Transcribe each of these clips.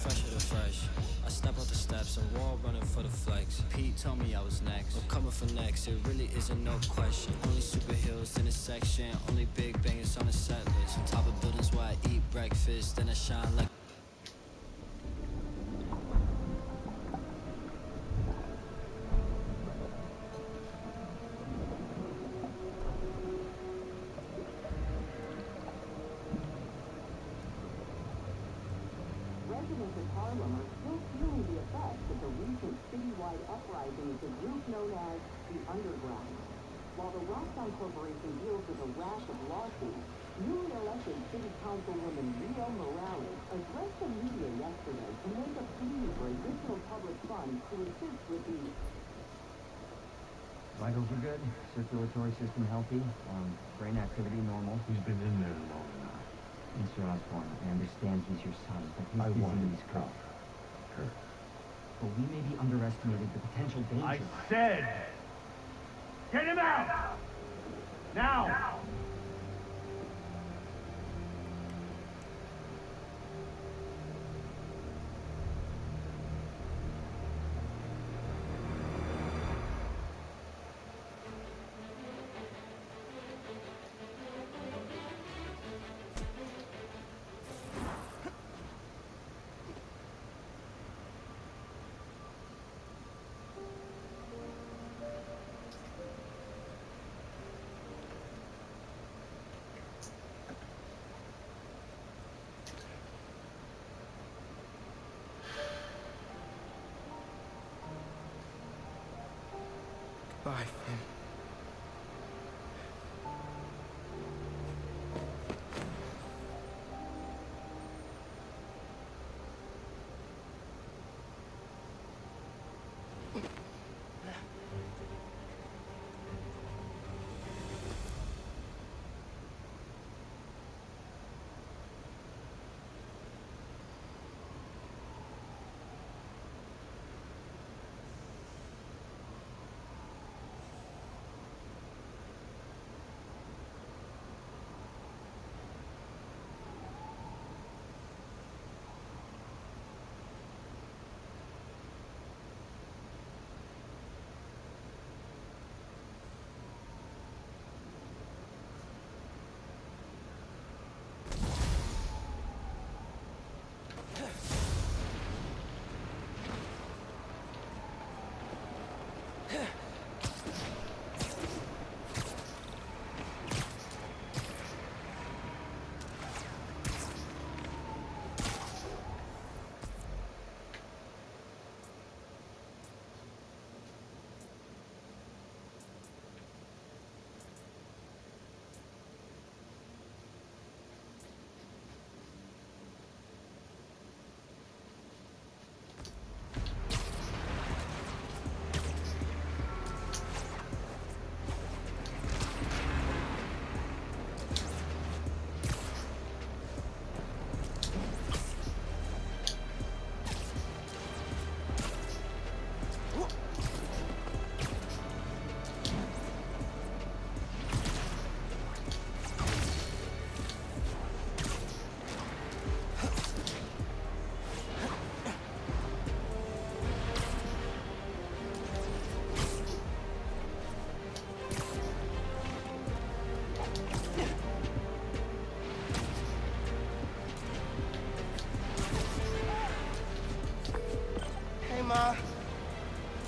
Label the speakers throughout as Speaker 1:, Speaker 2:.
Speaker 1: fresher than fresh. I step out the steps and wall running for the flex. Pete told me I was next. I'm coming for next, it really isn't no question. Only superheroes in the section, only big bangers on the set list. On top of buildings where I eat breakfast, then I shine like.
Speaker 2: Residents of Harlem are still feeling the effects of the recent citywide uprising of the group known as the Underground. While the Roxxon Corporation deals with a rash of lawsuits, newly elected City Councilwoman Rio Morales addressed the media yesterday to make a plea for additional public funds to assist with the
Speaker 3: Vitals are good, circulatory system healthy, um, brain activity normal.
Speaker 4: He's been in there long enough.
Speaker 3: Mr. Osborn, I understand he's your son, but his
Speaker 4: I want
Speaker 3: disease
Speaker 4: to
Speaker 3: could.
Speaker 4: Kurt.
Speaker 3: But we may be underestimated the potential danger.
Speaker 4: I said, get him out! Now!
Speaker 5: Bye, Phin.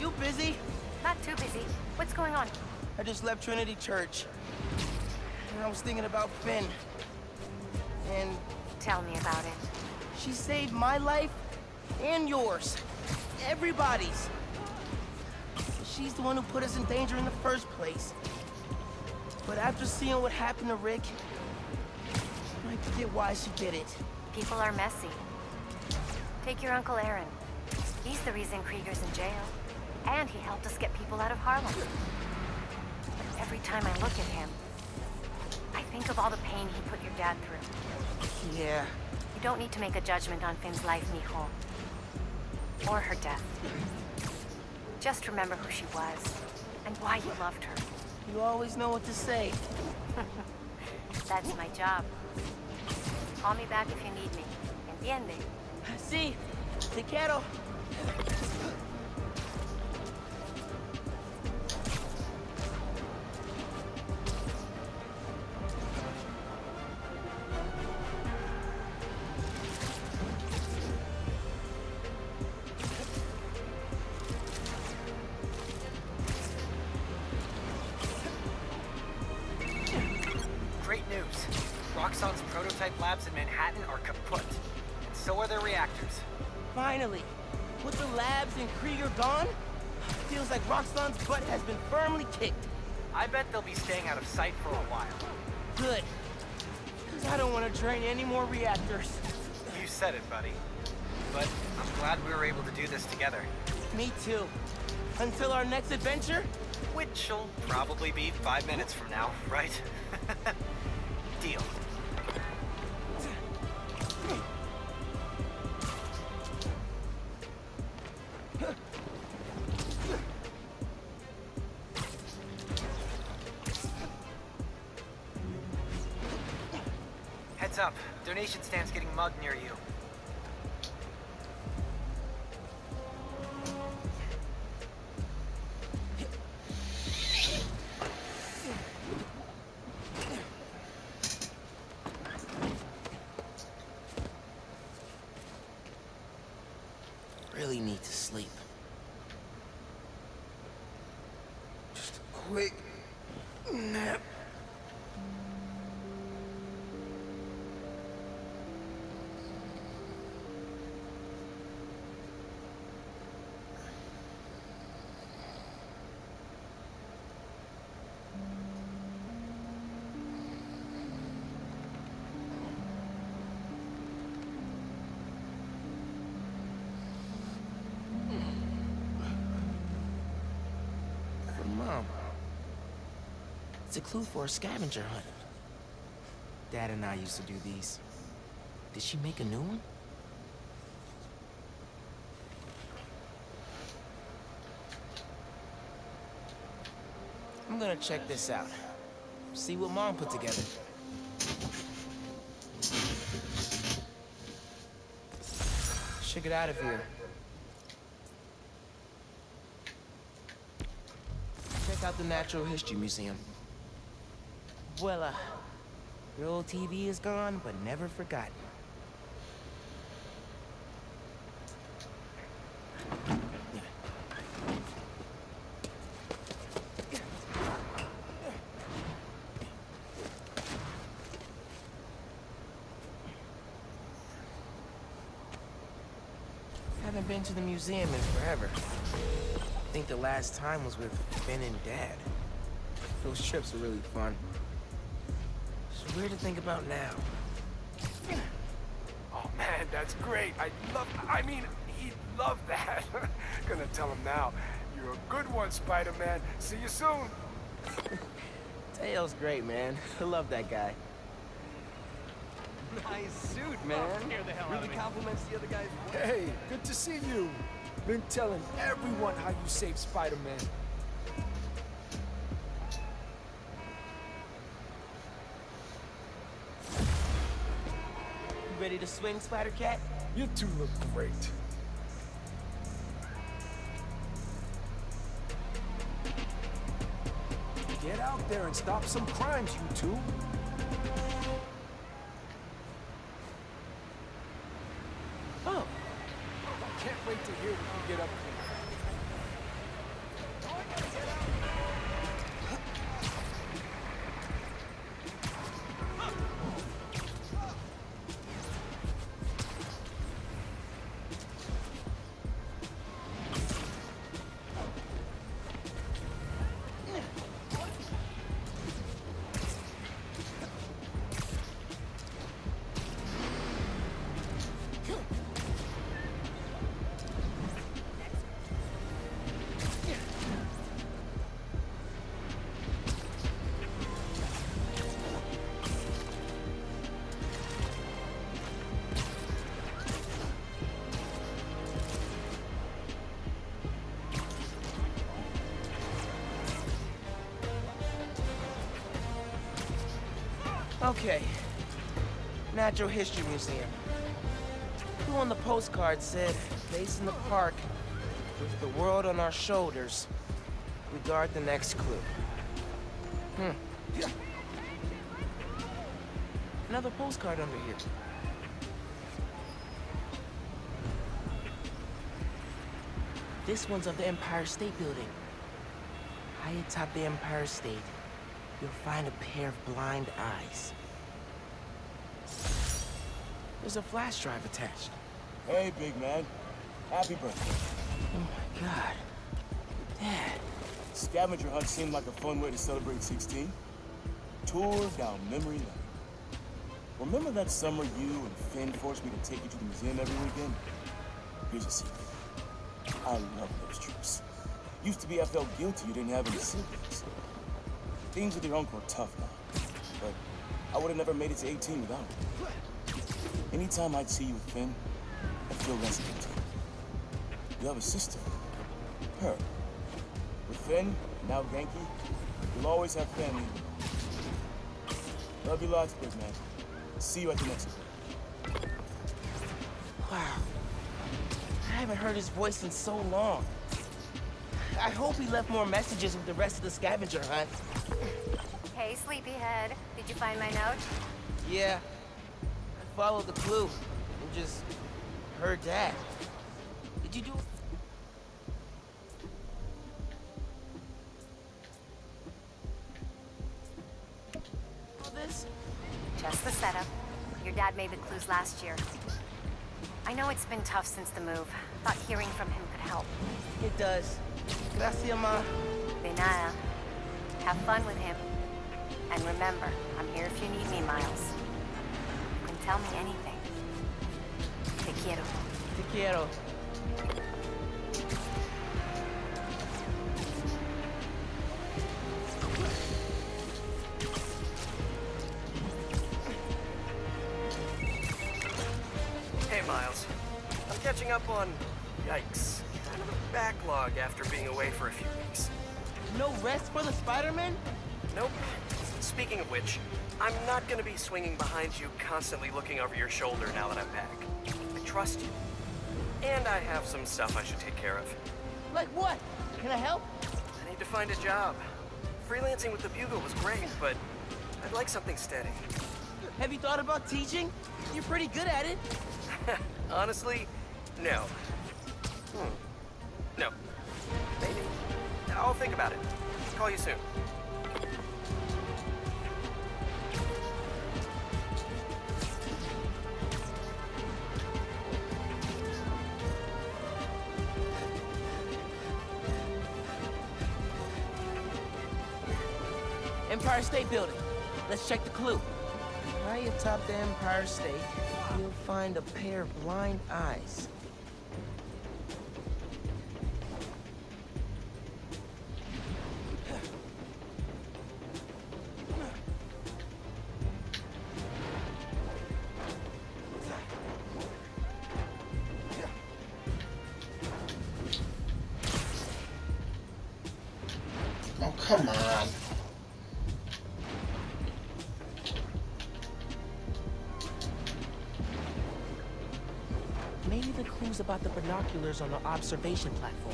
Speaker 5: You busy?
Speaker 6: Not too busy. What's going on?
Speaker 5: I just left Trinity Church. And I was thinking about Phin. And
Speaker 6: Tell me about it.
Speaker 5: she saved my life and yours. Everybody's. She's the one who put us in danger in the first place. But after seeing what happened to Rick, I get why she did it.
Speaker 6: People are messy. Take your Uncle Aaron. He's the reason Krieger's in jail. And he helped us get people out of Harlem. But every time I look at him, I think of all the pain he put your dad through.
Speaker 5: Yeah.
Speaker 6: You don't need to make a judgment on Phin's life, Mijo. Or her death. Just remember who she was, and why you loved her.
Speaker 5: You always know what to say.
Speaker 6: That's my job. Call me back if you need me. Entiende?
Speaker 5: See, Te quiero.
Speaker 7: Labs in Manhattan are kaput. And so are their reactors.
Speaker 5: Finally. With the labs and Krieger gone, feels like Roxxon's butt has been firmly kicked.
Speaker 7: I bet they'll be staying out of sight for a while.
Speaker 5: Good. Because I don't want to drain any more reactors.
Speaker 7: You said it, buddy. But I'm glad we were able to do this together.
Speaker 5: Me too. Until our next adventure,
Speaker 7: Which'll probably be five minutes from now, right? Deal. Heads up. Donation stand's getting mugged near you.
Speaker 5: It's a clue for a scavenger hunt. Dad and I used to do these. Did she make a new one? I'm gonna check this out. See what Mom put together. Should get out of here. Check out the Natural History Museum. Voila. Uh, your old TV is gone, but never forgotten. Haven't been to the museum in forever. I think the last time was with Ben and Dad. Those trips were really fun. It's weird to think about now.
Speaker 8: Oh man, that's great. I love, I mean, he'd love that. Gonna tell him now. You're a good one, Spider-Man. See you soon.
Speaker 5: Tails great, man. I love that guy.
Speaker 9: Nice suit, man. really compliments the other guy's.
Speaker 8: Hey, good to see you. Been telling everyone how you saved Spider-Man.
Speaker 5: Ready to swing, Spider-Cat?
Speaker 8: You two look great. Get out there and stop some crimes, you two.
Speaker 5: Okay. Natural History Museum. Who on the postcard said, base in the park, with the world on our shoulders, we guard the next clue. Hmm. Another postcard under here. This one's of the Empire State Building. High atop the Empire State, you'll find a pair of blind eyes. There's a flash drive attached.
Speaker 10: Hey, big man. Happy birthday.
Speaker 5: Oh my god. Dad.
Speaker 10: Scavenger hunt seemed like a fun way to celebrate 16. Tour down memory lane. Remember that summer you and Phin forced me to take you to the museum every weekend? Here's a secret. I love those trips. Used to be I felt guilty you didn't have any siblings. Things with your uncle are tough now. But I would have never made it to 18 without him. Anytime I'd see you with Phin, I'd feel less guilty. You have a sister. Her. With Phin, now Ganke, you'll always have family. Love you lots, big man. See you at the next one.
Speaker 5: Wow. I haven't heard his voice in so long. I hope he left more messages with the rest of the scavenger hunt.
Speaker 6: Hey, sleepyhead. Did you find my note?
Speaker 5: Yeah. I followed the clue and just heard that. Did you do all this?
Speaker 6: Just the setup. Your dad made the clues last year. I know it's been tough since the move. Thought hearing from him could help.
Speaker 5: It does. Gracias, ma.
Speaker 6: De nada. Have fun with him. And remember, I'm here if you need me, Miles. You can tell me anything. Te quiero.
Speaker 5: Te quiero.
Speaker 9: Hey, Miles. I'm catching up on... Yikes. Kind of a backlog after being away for a few weeks.
Speaker 5: No rest for the Spider-Man?
Speaker 9: Nope. Speaking of which, I'm not gonna be swinging behind you, constantly looking over your shoulder now that I'm back. I trust you. And I have some stuff I should take care of.
Speaker 5: Like what? Can I help?
Speaker 9: I need to find a job. Freelancing with the Bugle was great, but I'd like something steady.
Speaker 5: Have you thought about teaching? You're pretty good at it.
Speaker 9: Honestly, no. Hmm. No. Maybe. I'll think about it. Call you soon.
Speaker 5: Empire State Building. Let's check the clue. High atop the Empire State, you'll find a pair of blind eyes.
Speaker 11: Come on.
Speaker 5: Maybe the clue's about the binoculars on the observation platform.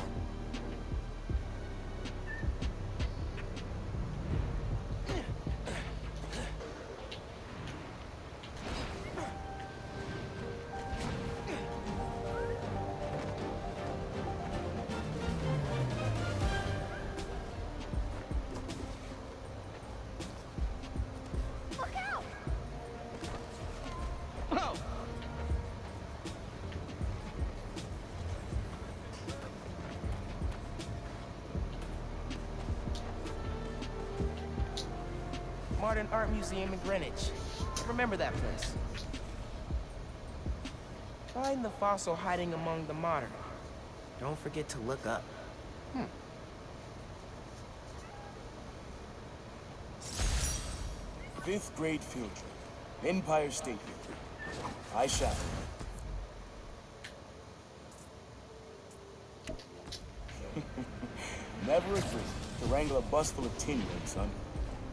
Speaker 5: Art Museum in Greenwich. Remember that place. Find the fossil hiding among the modern. Don't forget to look up. Hmm.
Speaker 10: Fifth grade field trip. Empire State Building. I shall. Never a dream to wrangle a bus full of tin rings,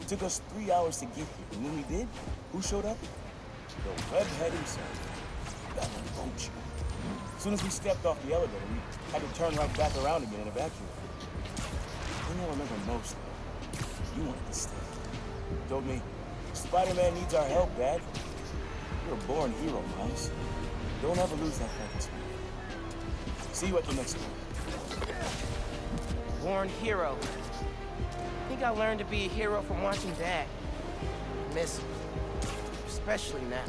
Speaker 10: son. Took us three hours to get here, and when we did, who showed up? The webhead himself. That one much. As soon as we stepped off the elevator, we had to turn right back around again and evacuate. The thing I remember most, though, you wanted to stay. You told me, Spider-Man needs our help, Dad. You're a born hero, Miles. Don't ever lose that spirit. See you at the next one.
Speaker 5: Born hero. I think I learned to be a hero from watching Dad. Miss him. Especially now.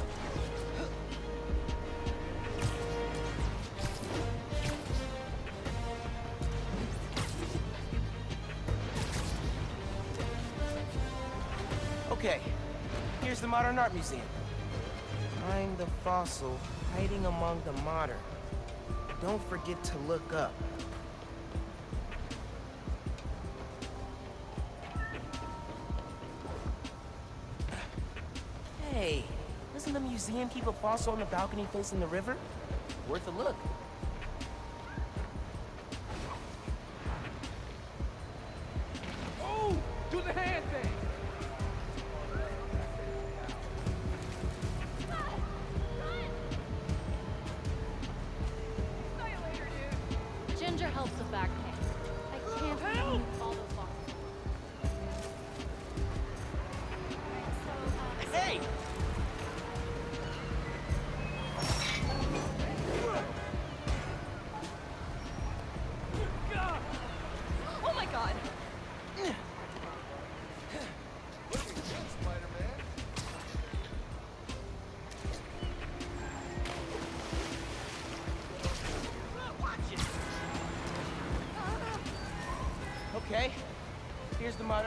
Speaker 5: Okay, here's the Modern Art Museum. Find the fossil hiding among the modern. Don't forget to look up. Hey, doesn't the museum keep a fossil on the balcony facing the river? Worth a look.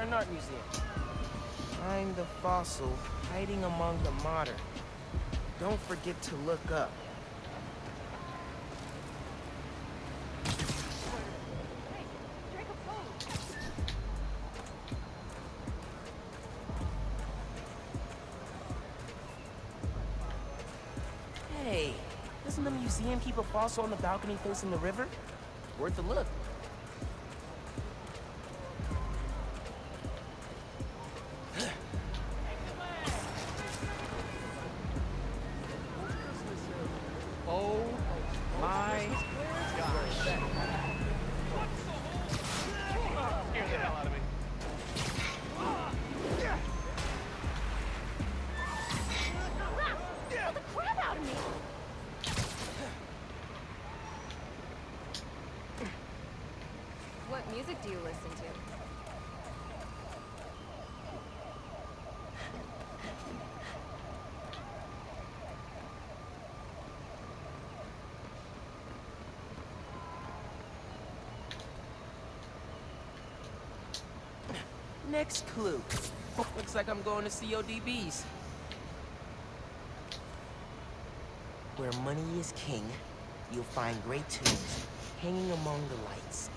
Speaker 5: Modern Art Museum. Find the fossil hiding among the modern. Don't forget to look up. Hey, doesn't the museum keep a fossil on the balcony facing the river? Worth a look. Next clue. Looks like I'm going to CODB's. Where money is king, you'll find great tunes hanging among the lights.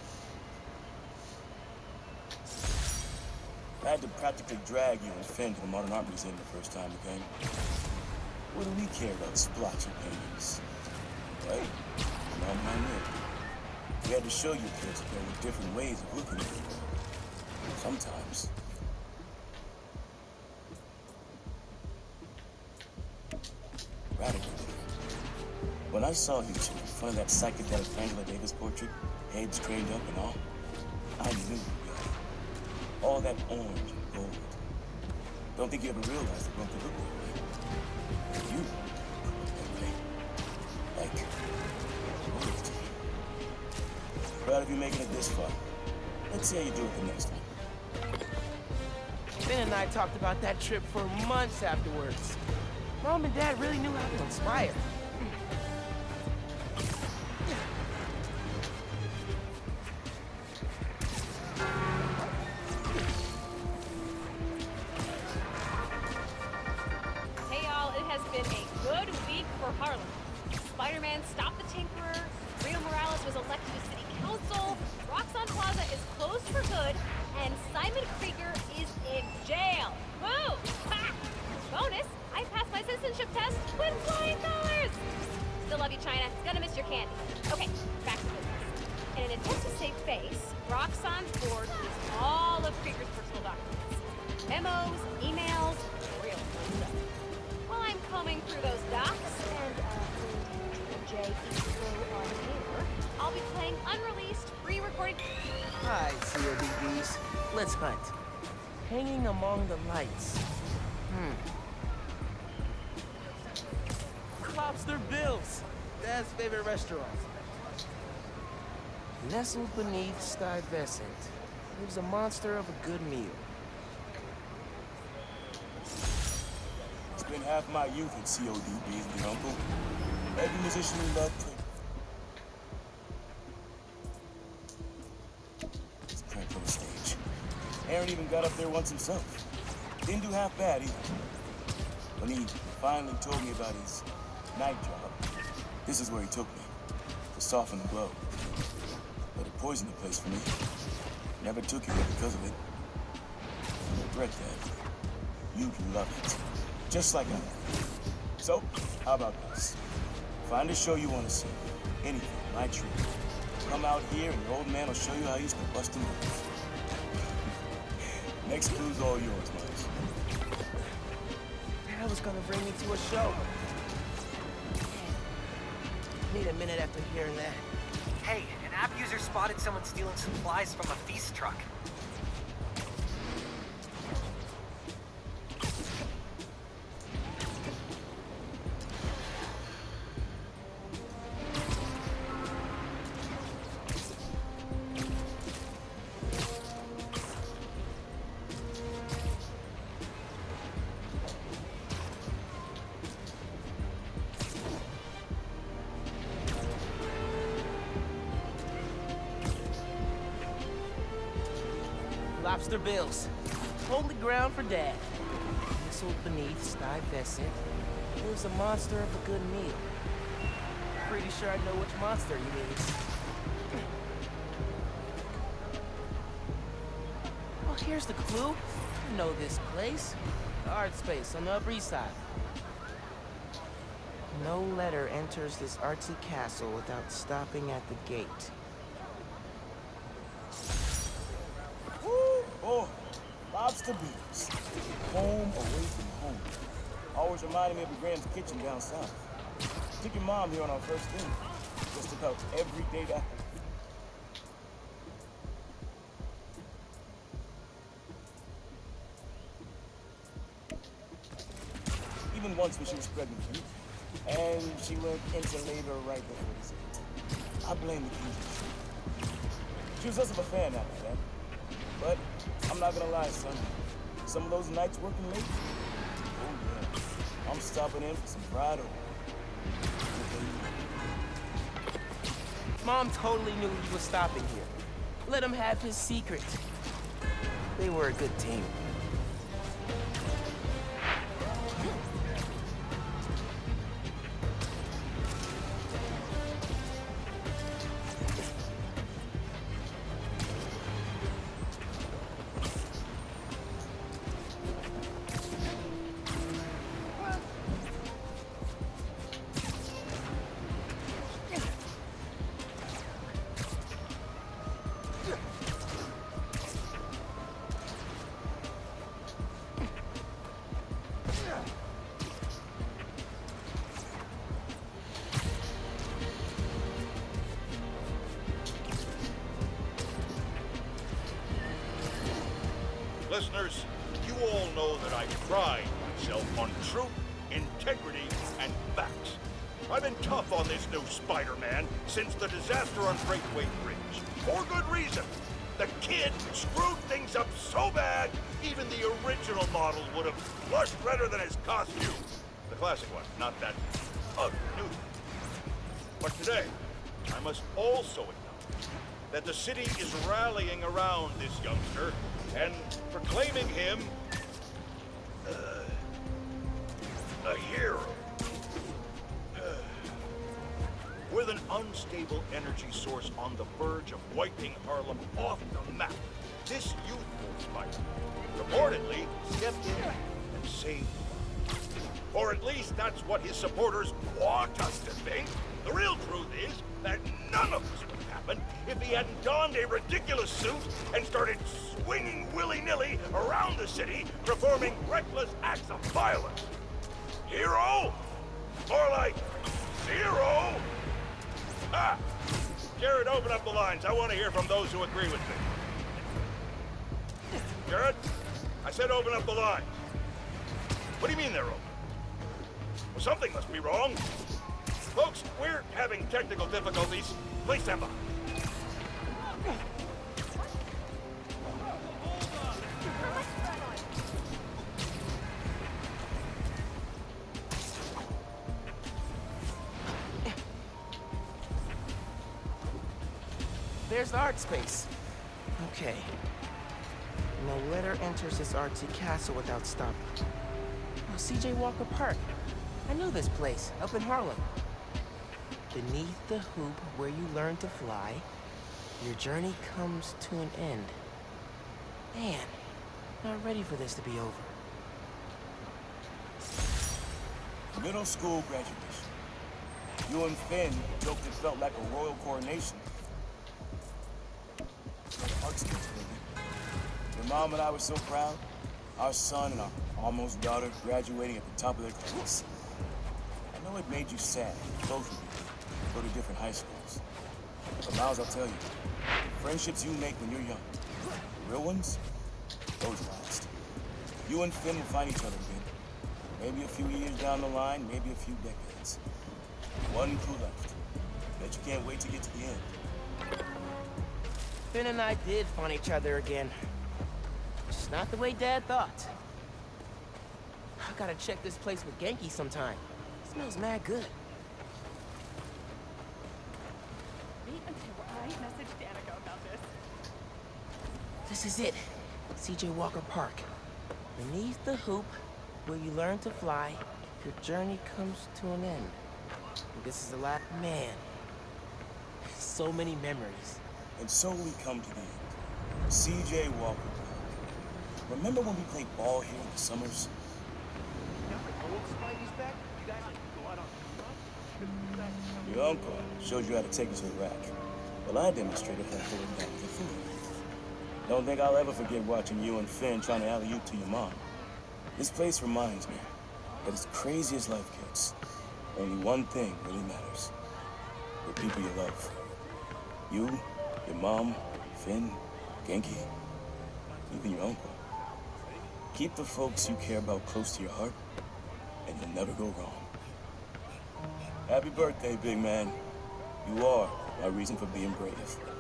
Speaker 10: I had to practically drag you and Phin to the Modern Art Museum the first time you came. What do we care about splotchy paintings? Right? Not my. We had to show you kids there were different ways of looking at world. Sometimes. Radical. When I saw you two in front of that psychedelic Angela Davis portrait, heads craned up and all, I knew you. All that orange and gold. Don't think you ever realized it could look that way. You that way. Like royalty. Proud of you making it this far. Let's see how you do it the next time.
Speaker 5: Phin and I talked about that trip for months afterwards. Mom and Dad really knew how to inspire.
Speaker 12: Hey y'all, it has been a good week for Harlem. Spider-Man stopped the Tinkerer, Rio Morales was elected to city council, Roxxon Plaza is closed for good, and Simon Krieger is in jail. Woo! Ha! Bonus, I passed my citizenship test with flying colors! Still love you, China. Gonna miss your candy. Okay, back to business. In an attempt to save face, Roxxon's board released all of Krieger's personal documents. Memos, emails, real stuff. While I'm combing through those docs and uh, going to jail I'll be playing unreleased, pre-recorded.
Speaker 5: Alright, CODBs. Let's hunt. Hanging among the lights. Hmm. Lobster Bill's. Dad's favorite restaurant. Nestled beneath Stuyvesant lives a monster of a good meal.
Speaker 10: Spent half my youth at CODB's with your uncle. Every musician in love Aaron even got up there once himself. Didn't do half bad either. When he finally told me about his night job, this is where he took me. To soften the blow. But it poisoned the place for me. Never took you because of it. I regret that. You'd love it. Just like I do. So, how about this? Find a show you want to see. Anything, my treat. Come out here and your old man will show you how used to bust a move. Next clue's all yours, Miles.
Speaker 5: Dad was gonna bring me to a show. Need a minute after hearing that.
Speaker 7: Hey, an app user spotted someone stealing supplies from a feast truck.
Speaker 5: Lobster Bills. Holy ground for Dad. Nestled beneath Stuyvesant lives a monster of a good meal. Pretty sure I know which monster he means. Well, here's the clue. I know this place. The art space on the Upper East Side. No letter enters this artsy castle without stopping at the gate.
Speaker 10: Woo! Oh, lobster beans. Home away from home. Always reminded me of a Graham's kitchen down south. Took your mom here on our first date. Just about every day I... Even once when she was pregnant. And she went into labor right before the visit. I blame the King's She was less of a fan after that. I'm not gonna lie, son. Some of those nights working late, oh yeah, I'm stopping in for some okra.
Speaker 5: Mom totally knew he was stopping here. Let him have his secret. They were a good team.
Speaker 13: Listeners, you all know that I pride myself on truth, integrity, and facts. I've been tough on this new Spider-Man since the disaster on Breakaway Bridge. For good reason. The kid screwed things up so bad, even the original model would have blushed redder than his costume. The classic one, not that ugly new. But today, I must also acknowledge that the city is rallying around this youngster and proclaiming him uh, a hero. Uh, with an unstable energy source on the verge of wiping Harlem off the map, this youthful spider reportedly stepped in and saved. Or at least that's what his supporters want us to think. The real truth is that none of this would happen if he hadn't donned a ridiculous suit and started swinging willy-nilly around the city, performing reckless acts of violence. Hero? More like zero? Ha! Jared, open up the lines. I want to hear from those who agree with me. Jared? I said open up the lines. What do you mean they're open? Well, something must be wrong. Folks, we're having technical difficulties. Please stand by.
Speaker 5: The art space. Okay. No letter enters this artsy castle without stopping. Oh, CJ Walker Park. I know this place, up in Harlem. Beneath the hoop where you learn to fly, your journey comes to an end. Man, not ready for this to be over.
Speaker 10: Middle school graduation. You and Phin joked it felt like a royal coronation. Kids, baby. Your mom and I were so proud. Our son and our almost daughter graduating at the top of their class. I know it made you sad, both of you, go to different high schools. But Miles, I'll tell you, friendships you make when you're young, the real ones, those last. You and Phin will find each other again. Maybe a few years down the line, maybe a few decades. One crew left. Bet you can't wait to get to the end.
Speaker 5: Phin and I did find each other again. Just not the way Dad thought. I gotta check this place with Ganke sometime. It smells mad good.
Speaker 14: Wait until I message Danika about this.
Speaker 5: This is it. CJ Walker Park. Beneath the hoop, where you learn to fly, your journey comes to an end. And this is the last man. So many memories.
Speaker 10: And so we come to the end. CJ Walker Remember when we played ball here in the summers? Your uncle showed you how to take it to the rack. Well, I demonstrated how to hold it down with a foot. Don't think I'll ever forget watching you and Phin trying to alley-oop to your mom. This place reminds me that as crazy as life gets, only one thing really matters. The people you love. You, your mom, Phin, Ganke, even your uncle. Keep the folks you care about close to your heart, and you'll never go wrong. Happy birthday, big man. You are my reason for being brave.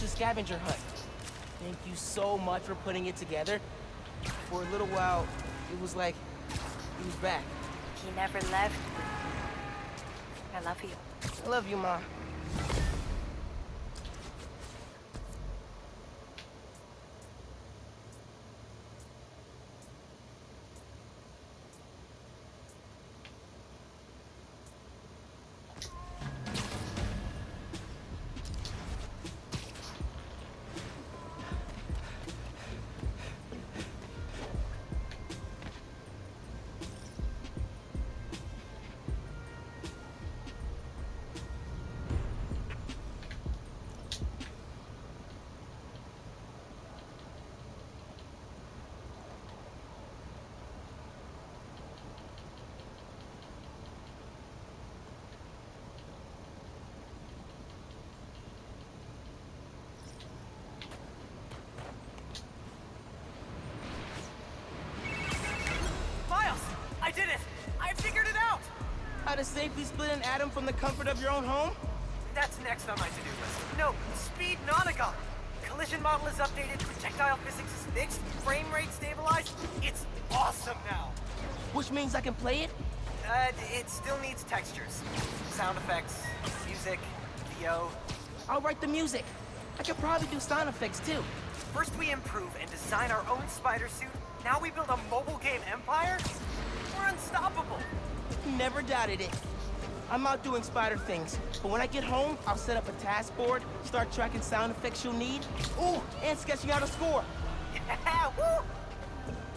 Speaker 5: The scavenger hunt. Thank you so much for putting it together. For a little while, it was like he was back.
Speaker 6: He never left. I love you.
Speaker 5: I love you, Mom. To safely split an atom from the comfort of your own home?
Speaker 7: That's next on my to-do list. No, Speed Nonagon! Collision model is updated, projectile physics is fixed, frame rate stabilized. It's awesome now!
Speaker 5: Which means I can play it?
Speaker 7: Uh, it still needs textures. Sound effects, music, VO.
Speaker 5: I'll write the music. I could probably do sound effects too.
Speaker 7: First we improve and design our own spider suit. Now we build a mobile game empire? We're unstoppable!
Speaker 5: Never doubted it. I'm out doing spider things. But when I get home, I'll set up a task board, start tracking sound effects you'll need. Ooh, and sketching out a score.
Speaker 7: Yeah, woo!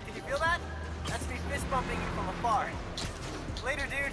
Speaker 7: Can you feel that? That's me fist bumping you from afar. Later, dude.